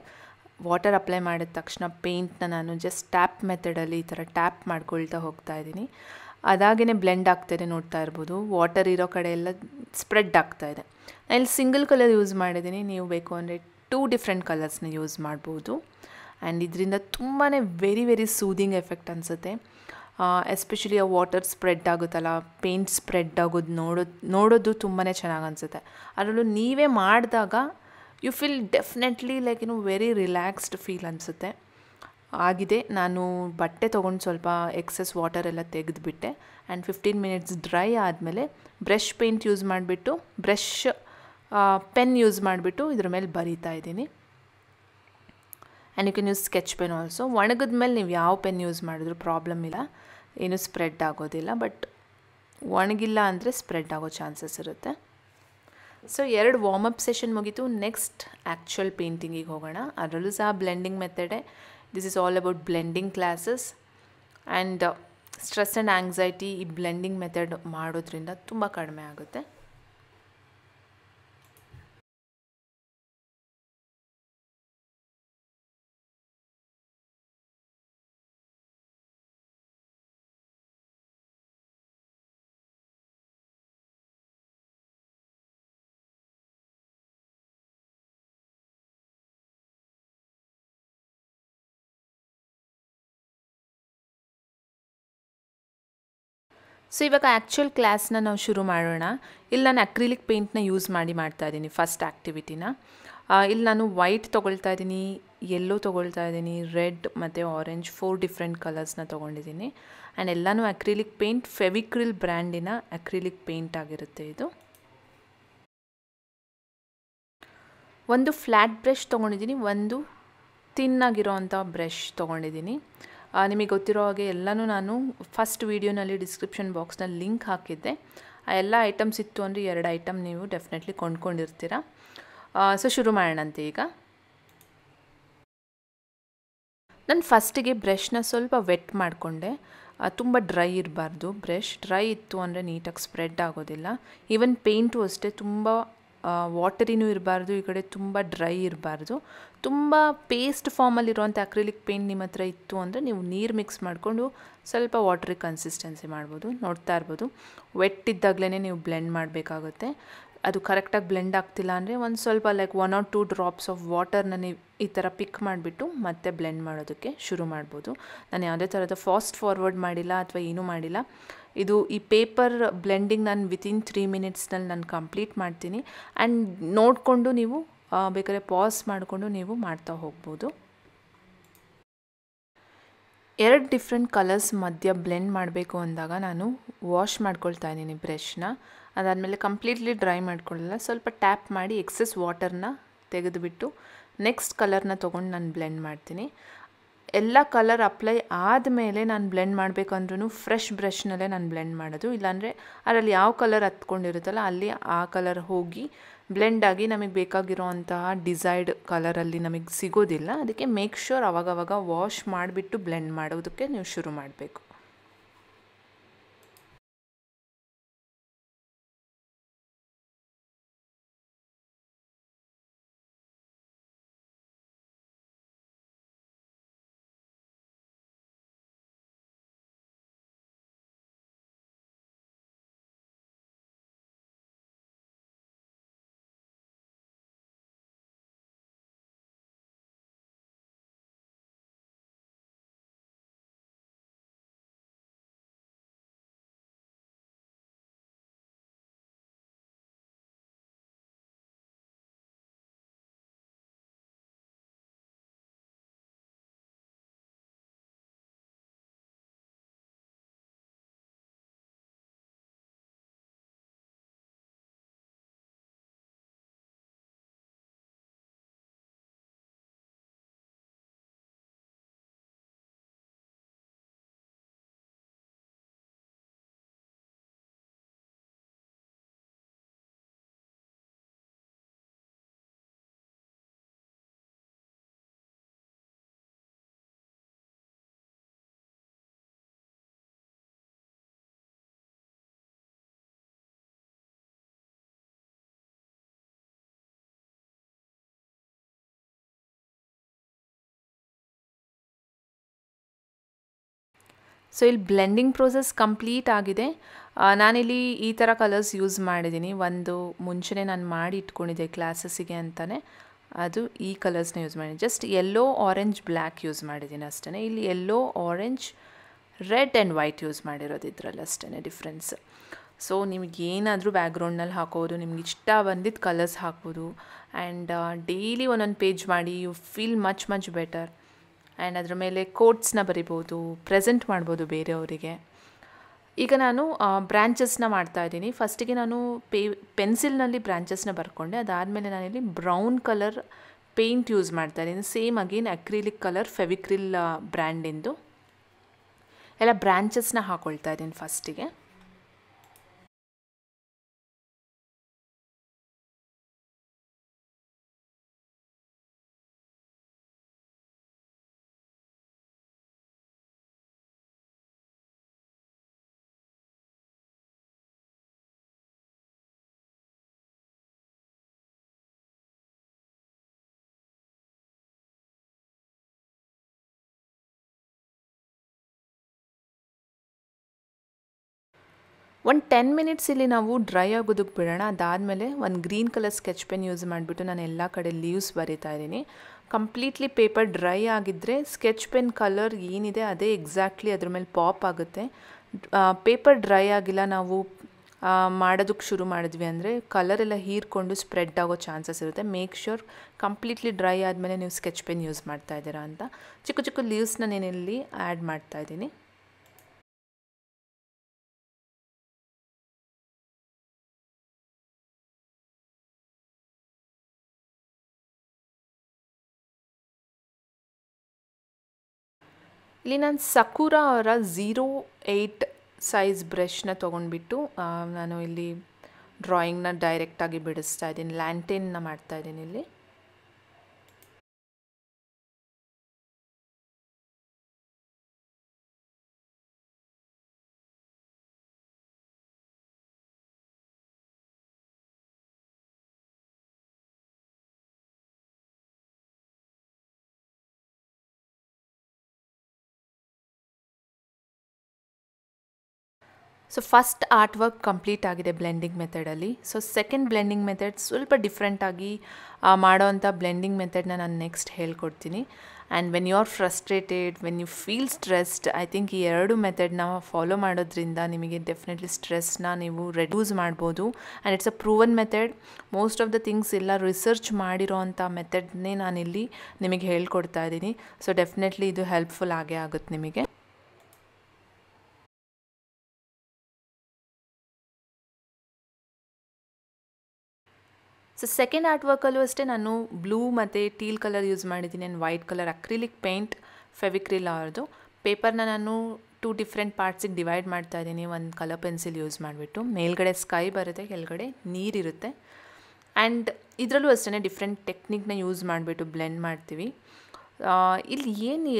ವಾಟರ್ ಅಪ್ಲೈ ಮಾಡಿದ ತಕ್ಷಣ ಪೇಂಟ್ನ ನಾನು ಜಸ್ಟ್ ಟ್ಯಾಪ್ ಮೆಥಡಲ್ಲಿ ಈ ಥರ ಟ್ಯಾಪ್ ಮಾಡ್ಕೊಳ್ತಾ ಹೋಗ್ತಾ ಇದ್ದೀನಿ. ಅದಾಗೇ ಬ್ಲೆಂಡ್ ಆಗ್ತಾಯಿದೆ ನೋಡ್ತಾ ಇರ್ಬೋದು. ವಾಟರ್ ಇರೋ ಕಡೆ ಎಲ್ಲ ಸ್ಪ್ರೆಡ್ ಆಗ್ತಾ ನಾನು ಇಲ್ಲಿ ಸಿಂಗಲ್ ಕಲರ್ ಯೂಸ್ ಮಾಡಿದ್ದೀನಿ. ನೀವು ಬೇಕು ಅಂದರೆ ಟೂ ಡಿಫ್ರೆಂಟ್ ಕಲರ್ಸ್ನ ಯೂಸ್ ಮಾಡ್ಬೋದು. ಆ್ಯಂಡ್ ಇದರಿಂದ ತುಂಬಾ ವೆರಿ ವೆರಿ ಸೂದಿಂಗ್ ಎಫೆಕ್ಟ್ ಅನಿಸುತ್ತೆ. ಎಸ್ಪೆಷಲಿ ಆ ವಾಟರ್ ಸ್ಪ್ರೆಡ್ ಆಗುತ್ತಲ್ಲ ಪೇಂಟ್ ಸ್ಪ್ರೆಡ್ ಆಗೋದು ನೋಡೋದು ನೋಡೋದು ತುಂಬಾ ಚೆನ್ನಾಗಿ ಅನಿಸುತ್ತೆ. ಅದರಲ್ಲೂ ನೀವೇ ಮಾಡಿದಾಗ ಯು ಫೀಲ್ ಡೆಫಿನೆಟ್ಲಿ ಲೈಕ್ ಏನು ವೆರಿ ರಿಲ್ಯಾಕ್ಸ್ಡ್ ಫೀಲ್ ಅನಿಸುತ್ತೆ. ಆಗಿದೆ. ನಾನು ಬಟ್ಟೆ ತೊಗೊಂಡು ಸ್ವಲ್ಪ ಎಕ್ಸಸ್ ವಾಟರ್ ಎಲ್ಲ ತೆಗೆದುಬಿಟ್ಟೆ. ಆ್ಯಂಡ್ ಫಿಫ್ಟೀನ್ ಮಿನಿಟ್ಸ್ ಡ್ರೈ ಆದಮೇಲೆ ಬ್ರಷ್ ಪೇಂಟ್ ಯೂಸ್ ಮಾಡಿಬಿಟ್ಟು ಬ್ರಷ್ ಪೆನ್ ಯೂಸ್ ಮಾಡಿಬಿಟ್ಟು ಇದ್ರ ಮೇಲೆ ಬರೀತಾ ಇದ್ದೀನಿ. And you can use sketch pen also ಒಣಗಿದ ಮೇಲೆ ನೀವು ಯಾವ ಪೆನ್ ಯೂಸ್ ಮಾಡಿದ್ರು ಪ್ರಾಬ್ಲಮ್ ಇಲ್ಲ. ಏನೂ ಸ್ಪ್ರೆಡ್ ಆಗೋದಿಲ್ಲ. ಬಟ್ ಒಣಗಿಲ್ಲ ಅಂದರೆ ಸ್ಪ್ರೆಡ್ ಆಗೋ ಚಾನ್ಸಸ್ ಇರುತ್ತೆ. ಸೊ ಎರಡು ವಾರ್ಮಪ್ ಸೆಷನ್ ಮುಗೀತು. ನೆಕ್ಸ್ಟ್ ಆ್ಯಕ್ಚುಯಲ್ ಪೇಂಟಿಂಗಿಗೆ ಹೋಗೋಣ. ಅದರಲ್ಲೂ ಸಹ blending ಮೆಥಡೆ this is all about blending classes and stress and anxiety ಈ ಬ್ಲೆಂಡಿಂಗ್ ಮೆಥಡ್ ಮಾಡೋದ್ರಿಂದ ತುಂಬ ಕಡಿಮೆ ಆಗುತ್ತೆ. ಸೊ ಇವಾಗ ಆ್ಯಕ್ಚುಯಲ್ ಕ್ಲಾಸ್ನ ನಾವು ಶುರು ಮಾಡೋಣ. ಇಲ್ಲಿ ನಾನು ಅಕ್ರಿಲಿಕ್ ಪೇಂಟ್ನ ಯೂಸ್ ಮಾಡಿ ಮಾಡ್ತಾ ಇದ್ದೀನಿ ಫಸ್ಟ್ ಆ್ಯಕ್ಟಿವಿಟಿನ ಇಲ್ಲಿ ನಾನು ವೈಟ್ ತೊಗೊಳ್ತಾ ಇದ್ದೀನಿ ಎಲ್ಲೋ ತೊಗೊಳ್ತಾ ಇದ್ದೀನಿ ರೆಡ್ ಮತ್ತು ಆರೆಂಜ್ ಫೋರ್ ಡಿಫ್ರೆಂಟ್ ಕಲರ್ಸ್ನ ತೊಗೊಂಡಿದ್ದೀನಿ. ಆ್ಯಂಡ್ ಎಲ್ಲನೂ ಅಕ್ರಿಲಿಕ್ ಪೇಂಟ್ ಫೆವಿಕ್ರಿಲ್ ಬ್ರ್ಯಾಂಡಿನ ಅಕ್ರಿಲಿಕ್ ಪೇಂಟ್ ಆಗಿರುತ್ತೆ ಇದು. ಒಂದು ಫ್ಲ್ಯಾಟ್ ಬ್ರಷ್ ತೊಗೊಂಡಿದ್ದೀನಿ, ಒಂದು ತಿನ್ನಾಗಿರೋ ಅಂಥ ಬ್ರಷ್ ತೊಗೊಂಡಿದ್ದೀನಿ. ನಿಮಗೆ ಗೊತ್ತಿರೋ ಹಾಗೆ ಎಲ್ಲನೂ ನಾನು ಫಸ್ಟ್ ವೀಡಿಯೋನಲ್ಲಿ ಡಿಸ್ಕ್ರಿಪ್ಷನ್ ಬಾಕ್ಸ್ನಲ್ಲಿ ಲಿಂಕ್ ಹಾಕಿದ್ದೆ. ಆ, ಎಲ್ಲ ಐಟಮ್ಸ್ ಇತ್ತು ಅಂದರೆ ಎರಡು ಐಟಮ್ ನೀವು ಡೆಫಿನೆಟ್ಲಿ ಕೊಂಡ್ಕೊಂಡಿರ್ತೀರ. ಸೊ ಶುರು ಮಾಡೋಣಂತೆ ಈಗ. ನಾನು ಫಸ್ಟಿಗೆ ಬ್ರಷ್ನ ಸ್ವಲ್ಪ ವೆಟ್ ಮಾಡಿಕೊಂಡೆ. ತುಂಬ ಡ್ರೈ ಇರಬಾರ್ದು ಬ್ರಷ್ ಡ್ರೈ ಇತ್ತು ಅಂದರೆ ನೀಟಾಗಿ ಸ್ಪ್ರೆಡ್ ಆಗೋದಿಲ್ಲ. ಈವನ್ ಪೇಂಟು ಅಷ್ಟೇ ತುಂಬ ವಾಟರಿನೂ ಇರಬಾರ್ದು, ಈ ಕಡೆ ತುಂಬ ಡ್ರೈ ಇರಬಾರ್ದು. ತುಂಬ ಪೇಸ್ಟ್ ಫಾರ್ಮಲ್ಲಿರುವಂಥ ಅಕ್ರಿಲಿಕ್ ಪೇಂಟ್ ನಿಮ್ಮ ಹತ್ರ ಇತ್ತು ಅಂದರೆ ನೀವು ನೀರು ಮಿಕ್ಸ್ ಮಾಡಿಕೊಂಡು ಸ್ವಲ್ಪ ವಾಟ್ರಿ ಕನ್ಸಿಸ್ಟೆನ್ಸಿ ಮಾಡ್ಬೋದು, ನೋಡ್ತಾ ಇರ್ಬೋದು. ವೆಟ್ ಇದ್ದಾಗಲೇ ನೀವು ಬ್ಲೆಂಡ್ ಮಾಡಬೇಕಾಗುತ್ತೆ. ಅದು ಕರೆಕ್ಟಾಗಿ ಬ್ಲೆಂಡ್ ಆಗ್ತಿಲ್ಲ ಅಂದರೆ ಒಂದು ಸ್ವಲ್ಪ like one or two drops of ವಾಟರ್ನ ನೀವು ಈ ಥರ ಪಿಕ್ ಮಾಡಿಬಿಟ್ಟು ಮತ್ತೆ ಬ್ಲೆಂಡ್ ಮಾಡೋದಕ್ಕೆ ಶುರು ಮಾಡ್ಬೋದು. ನಾನು ಯಾವುದೇ ಥರದ ಫಾಸ್ಟ್ ಫಾರ್ವರ್ಡ್ ಮಾಡಿಲ್ಲ ಅಥವಾ ಏನೂ ಮಾಡಿಲ್ಲ. ಇದು ಈ ಪೇಪರ್ ಬ್ಲೆಂಡಿಂಗ್ ನಾನು ವಿತಿನ್ ತ್ರೀ ಮಿನಿಟ್ಸ್ನಲ್ಲಿ ನಾನು ಕಂಪ್ಲೀಟ್ ಮಾಡ್ತೀನಿ. ಆ್ಯಂಡ್ ನೋಡಿಕೊಂಡು ನೀವು ಬೇಕಾದ್ರೆ ಪಾಸ್ ಮಾಡಿಕೊಂಡು ನೀವು ಮಾಡ್ತಾ ಹೋಗ್ಬೋದು. ಎರಡು ಡಿಫ್ರೆಂಟ್ ಕಲರ್ಸ್ ಮಧ್ಯ ಬ್ಲೆಂಡ್ ಮಾಡಬೇಕು ಅಂದಾಗ ನಾನು ವಾಶ್ ಮಾಡ್ಕೊಳ್ತಾ ಇದ್ದೀನಿ ಬ್ರಷ್ನ ಅದಾದಮೇಲೆ ಕಂಪ್ಲೀಟ್ಲಿ ಡ್ರೈ ಮಾಡ್ಕೊಳ್ಳಲ್ಲ, ಸ್ವಲ್ಪ ಟ್ಯಾಪ್ ಮಾಡಿ ಎಕ್ಸೆಸ್ ವಾಟರ್ನ ತೆಗೆದುಬಿಟ್ಟು ನೆಕ್ಸ್ಟ್ ಕಲರ್ನ ತೊಗೊಂಡು ನಾನು ಬ್ಲೆಂಡ್ ಮಾಡ್ತೀನಿ. ಎಲ್ಲ ಕಲರ್ ಅಪ್ಲೈ ಆದಮೇಲೆ ನಾನು ಬ್ಲೆಂಡ್ ಮಾಡಬೇಕಂದ್ರೂ ಫ್ರೆಶ್ ಬ್ರಷ್ನಲ್ಲೇ ನಾನು ಬ್ಲೆಂಡ್ ಮಾಡೋದು. ಇಲ್ಲಾಂದರೆ ಅದರಲ್ಲಿ ಯಾವ ಕಲರ್ ಹತ್ಕೊಂಡಿರುತ್ತಲ್ಲ ಅಲ್ಲಿ ಆ ಕಲರ್ ಹೋಗಿ ಬ್ಲೆಂಡ್ ಆಗಿ ನಮಗೆ ಬೇಕಾಗಿರೋ ಅಂತಹ ಡಿಸೈರ್ಡ್ ಕಲರಲ್ಲಿ ನಮಗೆ ಸಿಗೋದಿಲ್ಲ. ಅದಕ್ಕೆ ಮೇಕ್ ಶ್ಯೂರ್ ಅವಾಗವಾಗ ವಾಶ್ ಮಾಡಿಬಿಟ್ಟು ಬ್ಲೆಂಡ್ ಮಾಡೋದಕ್ಕೆ ನೀವು ಶುರು ಮಾಡಬೇಕು. ಸೊ ಇಲ್ಲಿ ಬ್ಲೆಂಡಿಂಗ್ ಪ್ರೋಸೆಸ್ ಕಂಪ್ಲೀಟ್ ಆಗಿದೆ. ನಾನಿಲ್ಲಿ ಈ ಥರ ಕಲರ್ಸ್ ಯೂಸ್ ಮಾಡಿದ್ದೀನಿ. ಒಂದು ಮುಂಚೆನೇ ನಾನು ಮಾಡಿ ಇಟ್ಕೊಂಡಿದ್ದೆ ಕ್ಲಾಸಸ್ಸಿಗೆ ಅಂತಲೇ ಅದು ಈ ಕಲರ್ಸ್ನ ಯೂಸ್ ಮಾಡಿದ್ದೀನಿ. Just yellow orange black use ಮಾಡಿದ್ದೀನಿ ಅಷ್ಟೇ ಇಲ್ಲಿ yellow orange red and white use ಮಾಡಿರೋದು ಇದರಲ್ಲಿ ಅಷ್ಟೇ ಡಿಫ್ರೆನ್ಸ್ ಸೊ ನಿಮ್ಗೆ ಏನಾದರೂ ಬ್ಯಾಕ್ಗ್ರೌಂಡ್ನಲ್ಲಿ ಹಾಕೋದು, ನಿಮ್ಗೆ ಇಷ್ಟ ಬಂದಿದ್ದು ಕಲರ್ಸ್ ಹಾಕ್ಬೋದು ಆ್ಯಂಡ್ ಡೈಲಿ ಒಂದೊಂದು ಪೇಜ್ ಮಾಡಿ you feel much much better and ಅದರ ಮೇಲೆ ಕೋಟ್ಸ್ನ ಬರಿಬೋದು ಪ್ರೆಸೆಂಟ್ ಮಾಡ್ಬೋದು ಬೇರೆಯವರಿಗೆ. ಈಗ ನಾನು ಬ್ರ್ಯಾಂಚಸ್ನ ಮಾಡ್ತಾಯಿದ್ದೀನಿ ಫಸ್ಟಿಗೆ ನಾನು ಪೇ ಪೆನ್ಸಿಲ್ನಲ್ಲಿ ಬ್ರ್ಯಾಂಚಸ್ನ ಬರ್ಕೊಂಡೆ. ಅದಾದಮೇಲೆ ನಾನಿಲ್ಲಿ ಬ್ರೌನ್ ಕಲರ್ ಪೇಂಟ್ ಯೂಸ್ ಮಾಡ್ತಾ ಇದ್ದೀನಿ. Same again acrylic colour Fevicryl ಬ್ರ್ಯಾಂಡಿಂದು ಎಲ್ಲ ಬ್ರ್ಯಾಂಚಸ್ನ ಹಾಕ್ಕೊಳ್ತಾ ಇದ್ದೀನಿ ಫಸ್ಟಿಗೆ ಒಂದು ಟೆನ್ ಮಿನಿಟ್ಸ್ ಇಲ್ಲಿ ನಾವು ಡ್ರೈ ಆಗೋದಕ್ಕೆ ಬಿಡೋಣ. ಅದಾದಮೇಲೆ ಒಂದು green colour sketch pen use ಮಾಡಿಬಿಟ್ಟು ನಾನು ಎಲ್ಲ ಕಡೆ ಲೀವ್ಸ್ ಬರಿತಾ ಇದ್ದೀನಿ. ಕಂಪ್ಲೀಟ್ಲಿ ಪೇಪರ್ ಡ್ರೈ ಆಗಿದ್ದರೆ ಸ್ಕೆಚ್ ಪೆನ್ ಕಲರ್ ಏನಿದೆ ಅದೇ ಎಕ್ಸಾಕ್ಟ್ಲಿ ಅದ್ರ ಮೇಲೆ ಪಾಪ್ ಆಗುತ್ತೆ. ಪೇಪರ್ ಡ್ರೈ ಆಗಿಲ್ಲ ನಾವು ಮಾಡೋದಕ್ಕೆ ಶುರು ಮಾಡಿದ್ವಿ ಅಂದರೆ ಕಲರೆಲ್ಲ ಹೀರ್ಕೊಂಡು ಸ್ಪ್ರೆಡ್ ಆಗೋ ಚಾನ್ಸಸ್ ಇರುತ್ತೆ. ಮೇಕ್ ಶ್ಯೂರ್ ಕಂಪ್ಲೀಟ್ಲಿ ಡ್ರೈ ಆದಮೇಲೆ ನೀವು ಸ್ಕೆಚ್ ಪೆನ್ ಯೂಸ್ ಮಾಡ್ತಾ ಇದ್ದೀರಾ ಅಂತ. ಚಿಕ್ಕ ಚಿಕ್ಕ ಲೀವ್ಸ್ನ ಇಲ್ಲಿ ಆ್ಯಡ್ ಮಾಡ್ತಾ ಇದ್ದೀನಿ. ಇಲ್ಲಿ ನಾನು ಸಕೂರ ಅವರ ಝೀರೋ ಏಯ್ಟ್ ಸೈಜ್ ಬ್ರಷ್ನ ತೊಗೊಂಡ್ಬಿಟ್ಟು ನಾನು ಇಲ್ಲಿ ಡ್ರಾಯಿಂಗ್ನ ಡೈರೆಕ್ಟಾಗಿ ಬಿಡಿಸ್ತಾ ಇದ್ದೀನಿ ಲ್ಯಾಂಟೇನ್ನ ಮಾಡ್ತಾ ಇದ್ದೀನಿ ಇಲ್ಲಿ. So first art work complete ಆಗಿದೆ ಬ್ಲೆಂಡಿಂಗ್ ಮೆಥಡಲ್ಲಿ ಸೊ ಸೆಕೆಂಡ್ ಬ್ಲೆಂಡಿಂಗ್ ಮೆಥಡ್ ಸ್ವಲ್ಪ ಡಿಫ್ರೆಂಟಾಗಿ ಮಾಡೋವಂಥ ಬ್ಲೆಂಡಿಂಗ್ ಮೆಥಡ್ನ ನಾನು ನೆಕ್ಸ್ಟ್ ಹೇಳ್ಕೊಡ್ತೀನಿ. And when you are frustrated when you feel stressed I think ಈ ಎರಡು ಮೆಥಡ್ನ ಫಾಲೋ ಮಾಡೋದ್ರಿಂದ ನಿಮಗೆ ಡೆಫಿನೆಟ್ಲಿ ಸ್ಟ್ರೆಸ್ನ ನೀವು ರೆಡ್ಯೂಸ್ ಮಾಡ್ಬೋದು. And it's a proven method most of the things ಎಲ್ಲ ರಿಸರ್ಚ್ ಮಾಡಿರೋ ಅಂಥ ಮೆಥಡ್ನೇ ನಾನಿಲ್ಲಿ ನಿಮಗೆ ಹೇಳ್ಕೊಡ್ತಾ ಇದ್ದೀನಿ. ಸೊ ಡೆಫಿನೆಟ್ಲಿ ಇದು ಹೆಲ್ಪ್ಫುಲ್ ಆಗೇ ಆಗುತ್ತೆ ನಿಮಗೆ. ಸೊ ಸೆಕೆಂಡ್ ಆರ್ಟ್ ವರ್ಕಲ್ಲೂ ಅಷ್ಟೇ ನಾನು ಬ್ಲೂ ಮತ್ತು ಟೀಲ್ ಕಲರ್ ಯೂಸ್ ಮಾಡಿದ್ದೀನಿ and white colour acrylic paint Fevicryl ಅವ್ರದ್ದು. ಪೇಪರ್ನ ನಾನು ಟೂ ಡಿಫ್ರೆಂಟ್ ಪಾರ್ಟ್ಸಿಗೆ ಡಿವೈಡ್ ಮಾಡ್ತಾ ಇದ್ದೀನಿ. ಒಂದು ಕಲರ್ ಪೆನ್ಸಿಲ್ ಯೂಸ್ ಮಾಡಿಬಿಟ್ಟು. ಮೇಲ್ಗಡೆ ಸ್ಕೈ ಬರುತ್ತೆ, ಕೆಳಗಡೆ ನೀರಿರುತ್ತೆ ಆ್ಯಂಡ್ ಇದರಲ್ಲೂ ಅಷ್ಟೇ ಡಿಫ್ರೆಂಟ್ ಟೆಕ್ನಿಕ್ನ ಯೂಸ್ ಮಾಡಿಬಿಟ್ಟು ಬ್ಲೆಂಡ್ ಮಾಡ್ತೀವಿ. ಇಲ್ಲಿ ಏನು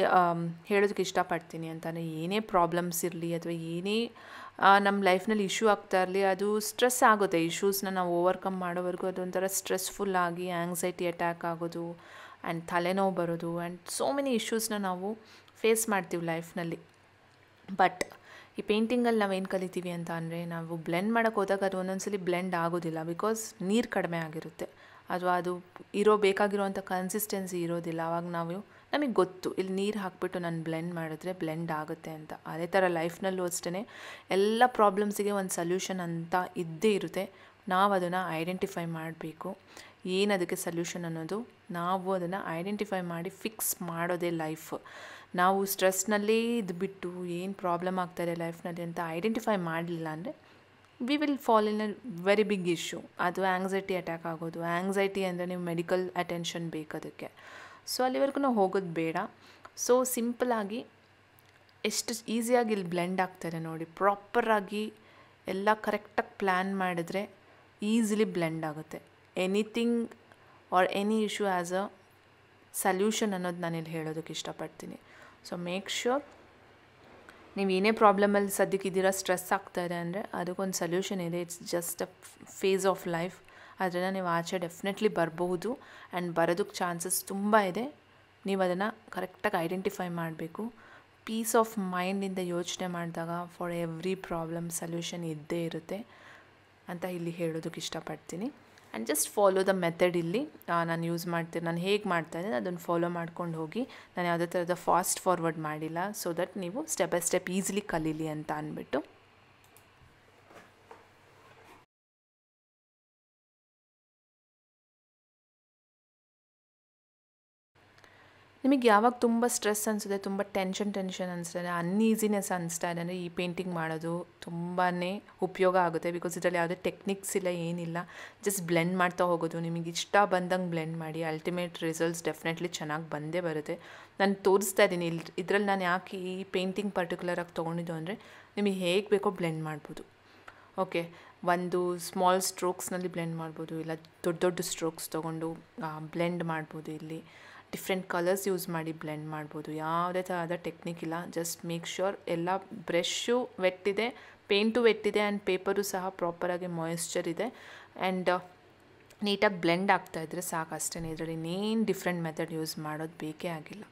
ಹೇಳೋದಕ್ಕೆ ಇಷ್ಟಪಡ್ತೀನಿ ಅಂತಂದರೆ ಏನೇ ಪ್ರಾಬ್ಲಮ್ಸ್ ಇರಲಿ ಅಥವಾ ಏನೇ ನಮ್ಮ ಲೈಫ್ನಲ್ಲಿ ಇಶ್ಯೂ ಆಗ್ತಾ ಇರಲಿ, ಅದು ಸ್ಟ್ರೆಸ್ ಆಗುತ್ತೆ. ಇಶ್ಯೂಸ್ನ ನಾವು ಓವರ್ಕಮ್ ಮಾಡೋವರೆಗೂ ಅದೊಂಥರ ಸ್ಟ್ರೆಸ್ಫುಲ್ ಆಗಿ ಆ್ಯಂಗ್ಸೈಟಿ ಅಟ್ಯಾಕ್ ಆಗೋದು ಆ್ಯಂಡ್ ತಲೆನೋವು ಬರೋದು ಆ್ಯಂಡ್ ಸೋ ಮೆನಿ ಇಶ್ಯೂಸ್ನ ನಾವು ಫೇಸ್ ಮಾಡ್ತೀವಿ ಲೈಫ್ನಲ್ಲಿ ಬಟ್ ಈ ಪೇಂಟಿಂಗಲ್ಲಿ ನಾವೇನು ಕಲಿತೀವಿ ಅಂತ ಅಂದರೆ, ನಾವು ಬ್ಲೆಂಡ್ ಮಾಡೋಕ್ಕೆ ಹೋದಾಗ ಅದು ಒಂದೊಂದ್ಸಲಿ ಬ್ಲೆಂಡ್ ಆಗೋದಿಲ್ಲ ಬಿಕಾಸ್ ನೀರು ಕಡಿಮೆ ಆಗಿರುತ್ತೆ. ಅಥವಾ ಅದು ಇರೋ ಬೇಕಾಗಿರೋವಂಥ ಕನ್ಸಿಸ್ಟೆನ್ಸಿ ಇರೋದಿಲ್ಲ. ಆವಾಗ ನಾವು ನಮಗೆ ಗೊತ್ತು ಇಲ್ಲಿ ನೀರು ಹಾಕ್ಬಿಟ್ಟು ನಾನು ಬ್ಲೆಂಡ್ ಮಾಡಿದ್ರೆ ಬ್ಲೆಂಡ್ ಆಗುತ್ತೆ ಅಂತ. ಅದೇ ಥರ ಲೈಫ್ನಲ್ಲೂ ಅಷ್ಟೇ ಎಲ್ಲ ಪ್ರಾಬ್ಲಮ್ಸಿಗೆ ಒಂದು ಸಲ್ಯೂಷನ್ ಅಂತ ಇದ್ದೇ ಇರುತ್ತೆ. ನಾವು ಅದನ್ನು ಐಡೆಂಟಿಫೈ ಮಾಡಬೇಕು. ಏನು ಅದಕ್ಕೆ ಸಲ್ಯೂಷನ್ ಅನ್ನೋದು? ನಾವು ಅದನ್ನು ಐಡೆಂಟಿಫೈ ಮಾಡಿ ಫಿಕ್ಸ್ ಮಾಡೋದೇ ಲೈಫ್ ನಾವು ಸ್ಟ್ರೆಸ್ನಲ್ಲೇ ಇದು ಬಿಟ್ಟು ಏನು ಪ್ರಾಬ್ಲಮ್ ಆಗ್ತಾಯಿದೆ ಲೈಫ್ನಲ್ಲಿ ಅಂತ ಐಡೆಂಟಿಫೈ ಮಾಡಲಿಲ್ಲ ಅಂದರೆ we will fall in a very big issue ಅದು ಆ್ಯಂಗ್ಸೈಟಿ ಅಟ್ಯಾಕ್ ಆಗೋದು. ಆ್ಯಂಗ್ಸೈಟಿ ಅಂದರೆ ನೀವು ಮೆಡಿಕಲ್ ಅಟೆನ್ಷನ್ ಬೇಕು ಅದಕ್ಕೆ. ಸೊ ಅಲ್ಲಿವರೆಗೂ ಹೋಗೋದು ಬೇಡ. ಸೊ ಸಿಂಪಲಾಗಿ ಎಷ್ಟು ಈಸಿಯಾಗಿ ಇಲ್ಲಿ ಬ್ಲೆಂಡ್ ಆಗ್ತಾರೆ ನೋಡಿ. ಪ್ರಾಪರಾಗಿ ಎಲ್ಲ ಕರೆಕ್ಟಾಗಿ ಪ್ಲ್ಯಾನ್ ಮಾಡಿದ್ರೆ ಈಸಿಲಿ ಬ್ಲೆಂಡ್ ಆಗುತ್ತೆ. Anything or any issue as a solution ಅನ್ನೋದು ನಾನಿಲ್ಲಿ ಹೇಳೋದಕ್ಕೆ ಇಷ್ಟಪಡ್ತೀನಿ. ಸೊ ಮೇಕ್ ಶ್ಯೂರ್ ನೀವು ಏನೇ ಪ್ರಾಬ್ಲಮಲ್ಲಿ ಸದ್ಯಕ್ಕಿದ್ದೀರಾ ಸ್ಟ್ರೆಸ್ ಆಗ್ತಾ ಇದೆ ಅಂದರೆ ಅದಕ್ಕೊಂದು ಸಲ್ಯೂಷನ್ ಇದೆ. It's just a phase of life ಅದನ್ನು ನೀವು ಆಚೆ ಡೆಫಿನೆಟ್ಲಿ ಬರಬಹುದು. ಆ್ಯಂಡ್ ಬರೋದಕ್ಕೆ ಚಾನ್ಸಸ್ ತುಂಬ ಇದೆ. ನೀವು ಅದನ್ನು ಕರೆಕ್ಟಾಗಿ ಐಡೆಂಟಿಫೈ ಮಾಡಬೇಕು. ಪೀಸ್ ಆಫ್ ಮೈಂಡಿಂದ ಯೋಚನೆ ಮಾಡಿದಾಗ ಫಾರ್ ಎವ್ರಿ ಪ್ರಾಬ್ಲಮ್ ಸೊಲ್ಯೂಷನ್ ಇದ್ದೇ ಇರುತ್ತೆ. ಅಂತ ಇಲ್ಲಿ ಹೇಳೋದಕ್ಕೆ ಇಷ್ಟಪಡ್ತೀನಿ. And just follow the method ಇಲ್ಲಿ. ನಾನು ಯೂಸ್ ಮಾಡ್ತೀನಿ ನಾನು ಹೇಗೆ ಮಾಡ್ತಾಯಿದ್ದೀನಿ ಅದನ್ನು ಫಾಲೋ ಮಾಡ್ಕೊಂಡು ಹೋಗಿ. ನಾನು ಯಾವುದೇ ಥರದ ಫಾಸ್ಟ್ ಫಾರ್ವರ್ಡ್ ಮಾಡಿಲ್ಲ. ಸೊ ದಟ್ ನೀವು ಸ್ಟೆಪ್ ಬೈ ಸ್ಟೆಪ್ ಈಸಿಲಿ ಕಲೀಲಿ ಅಂತ ಅಂದ್ಬಿಟ್ಟು ನಿಮಗೆ ಯಾವಾಗ ತುಂಬ ಸ್ಟ್ರೆಸ್ ಅನಿಸುತ್ತೆ, ತುಂಬ ಟೆನ್ಷನ್ ಟೆನ್ಷನ್ ಅನಿಸ್ತದೆ ಅನ್ಈಸಿನೆಸ್ ಅನಿಸ್ತಾ ಇದೆ ಅಂದರೆ ಈ ಪೇಂಟಿಂಗ್ ಮಾಡೋದು ತುಂಬಾ ಉಪಯೋಗ ಆಗುತ್ತೆ ಬಿಕಾಸ್ ಇದರಲ್ಲಿ ಯಾವುದೇ ಟೆಕ್ನಿಕ್ಸ್ ಇಲ್ಲ, ಏನಿಲ್ಲ. ಜಸ್ಟ್ ಬ್ಲೆಂಡ್ ಮಾಡ್ತಾ ಹೋಗೋದು, ನಿಮಗೆ ಇಷ್ಟ ಬಂದಂಗೆ ಬ್ಲೆಂಡ್ ಮಾಡಿ ಅಲ್ಟಿಮೇಟ್ ರಿಸಲ್ಟ್ಸ್ ಡೆಫಿನೆಟ್ಲಿ ಚೆನ್ನಾಗಿ ಬಂದೇ ಬರುತ್ತೆ. ನಾನು ತೋರಿಸ್ತಾ ಇದ್ದೀನಿ ಇಲ್ಲಿ ಇದರಲ್ಲಿ ನಾನು ಯಾಕೆ ಈ ಪೇಂಟಿಂಗ್ ಪರ್ಟಿಕ್ಯುಲರಾಗಿ ತೊಗೊಂಡಿದ್ದು ಅಂದರೆ ನಿಮಗೆ ಹೇಗೆ ಬೇಕೋ ಬ್ಲೆಂಡ್ ಮಾಡ್ಬೋದು. ಓಕೆ ಒಂದು ಸ್ಮಾಲ್ ಸ್ಟ್ರೋಕ್ಸ್ನಲ್ಲಿ ಬ್ಲೆಂಡ್ ಮಾಡ್ಬೋದು, ಇಲ್ಲ ದೊಡ್ಡ ದೊಡ್ಡ ಸ್ಟ್ರೋಕ್ಸ್ ತೊಗೊಂಡು ಬ್ಲೆಂಡ್ ಮಾಡ್ಬೋದು ಇಲ್ಲಿ. ಡಿಫ್ರೆಂಟ್ ಕಲರ್ಸ್ ಯೂಸ್ ಮಾಡಿ ಬ್ಲೆಂಡ್ ಮಾಡ್ಬೋದು. ಯಾವುದೇ ಥರದ ಟೆಕ್ನಿಕ್ ಇಲ್ಲ. ಜಸ್ಟ್ ಮೇಕ್ ಶ್ಯೂರ್ ಎಲ್ಲ ಬ್ರಷ್ಷು ವೆಟ್ಟಿದೆ ಪೇಂಟು ವೆಟ್ಟಿದೆ ಆ್ಯಂಡ್ ಪೇಪರು ಸಹ ಪ್ರಾಪರಾಗಿ ಮಾಯಿಶ್ಚರ್ ಇದೆ. ಆ್ಯಂಡ್ ನೀಟಾಗಿ ಬ್ಲೆಂಡ್ ಆಗ್ತಾಯಿದ್ರೆ ಸಾಕು ಅಷ್ಟೇ ಇದರಲ್ಲಿ ಇನ್ನೇನು ಡಿಫ್ರೆಂಟ್ ಮೆಥಡ್ ಯೂಸ್ ಮಾಡೋದು ಬೇಕೇ ಆಗಿಲ್ಲ.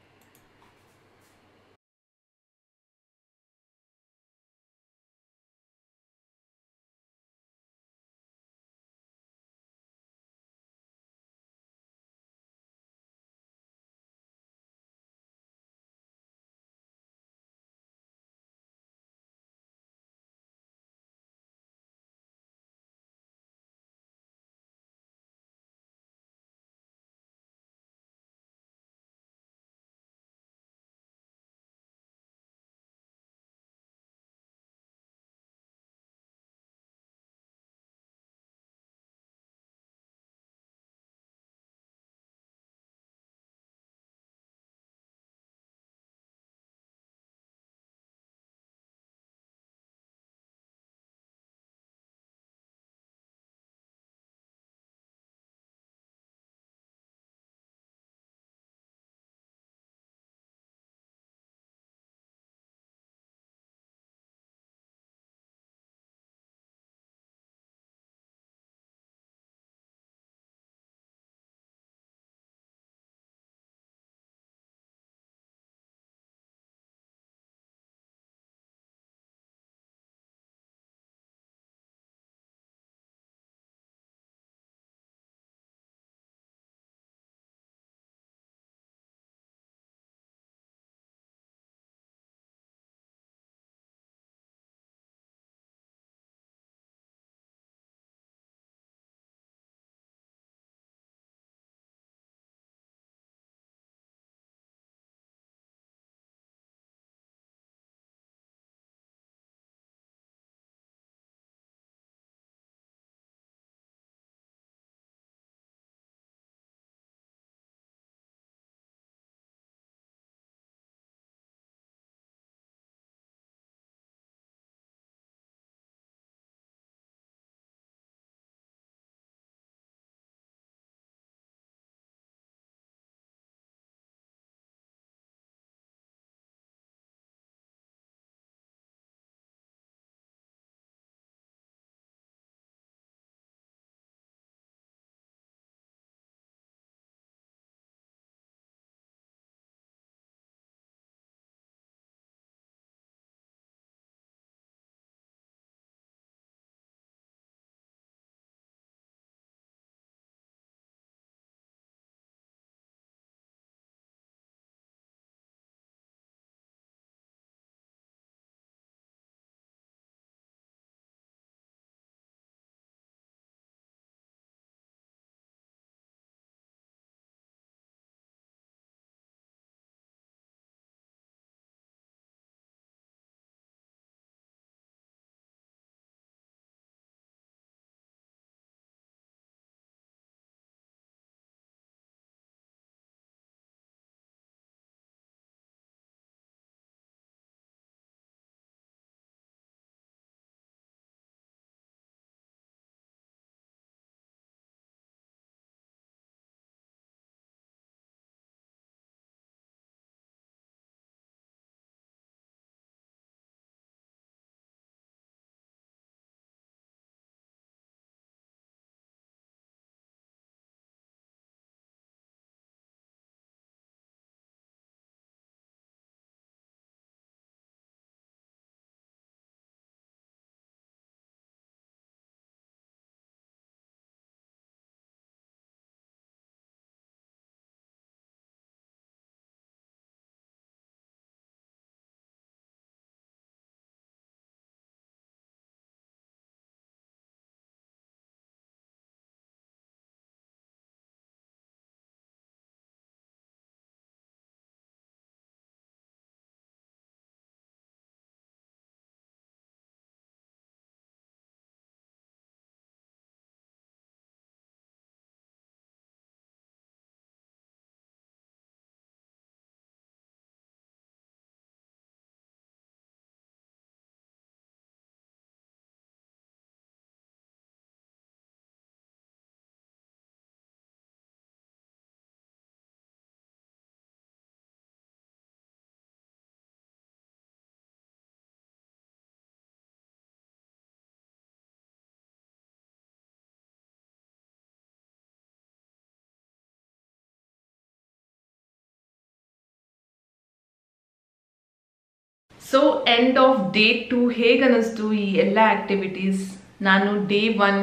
So end of day two ಹೇಗೆ ಅನ್ನಿಸ್ತು ಈ ಎಲ್ಲ ಆಕ್ಟಿವಿಟೀಸ್ ನಾನು day one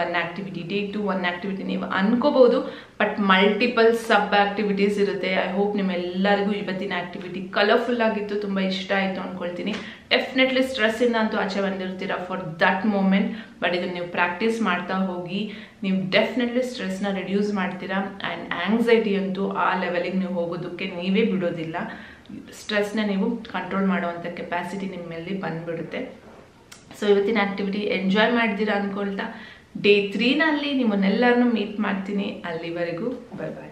one activity day two one activity ನೀವು ಅನ್ಕೋಬಹುದು ಬಟ್ ಮಲ್ಟಿಪಲ್ ಸಬ್ ಆಕ್ಟಿವಿಟೀಸ್ ಇರುತ್ತೆ. ಐ ಹೋಪ್ ನಿಮ್ಮೆಲ್ಲರಿಗೂ ಇವತ್ತಿನ ಆಕ್ಟಿವಿಟಿ ಕಲರ್ಫುಲ್ ಆಗಿತ್ತು, ತುಂಬ ಇಷ್ಟ ಆಯಿತು ಅಂದ್ಕೊಳ್ತೀನಿ ಡೆಫಿನೆಟ್ಲಿ ಸ್ಟ್ರೆಸ್ಸಿಂದ ಅಂತೂ ಆಚೆ ಬಂದಿರ್ತೀರ ಫಾರ್ ದಟ್ ಮೂಮೆಂಟ್ ಬಟ್ ಇದನ್ನು ನೀವು ಪ್ರಾಕ್ಟೀಸ್ ಮಾಡ್ತಾ ಹೋಗಿ. ನೀವು ಡೆಫಿನೆಟ್ಲಿ ಸ್ಟ್ರೆಸ್ನ ರಿಡ್ಯೂಸ್ ಮಾಡ್ತೀರಾ ಆ್ಯಂಡ್ ಆಂಗ್ಸೈಟಿ ಅಂತೂ ಆ ಲೆವೆಲಿಗೆ ನೀವು ಹೋಗೋದಕ್ಕೆ ನೀವೇ ಬಿಡೋದಿಲ್ಲ. ಸ್ಟ್ರೆಸ್ನ ನೀವು ಕಂಟ್ರೋಲ್ ಮಾಡುವಂಥ ಕೆಪಾಸಿಟಿ ನಿಮ್ಮಲ್ಲಿ ಬಂದ್ಬಿಡುತ್ತೆ. ಸೊ ಇವತ್ತಿನ ಆ್ಯಕ್ಟಿವಿಟಿ ಎಂಜಾಯ್ ಮಾಡಿದ್ದೀರಾ ಅಂದ್ಕೊಳ್ತಾ ಡೇ ತ್ರೀನಲ್ಲಿ ನಿಮ್ಮನ್ನೆಲ್ಲರನ್ನೂ ಮೀಟ್ ಮಾಡ್ತೀನಿ. ಅಲ್ಲಿವರೆಗೂ ಬಾಯ್ ಬಾಯ್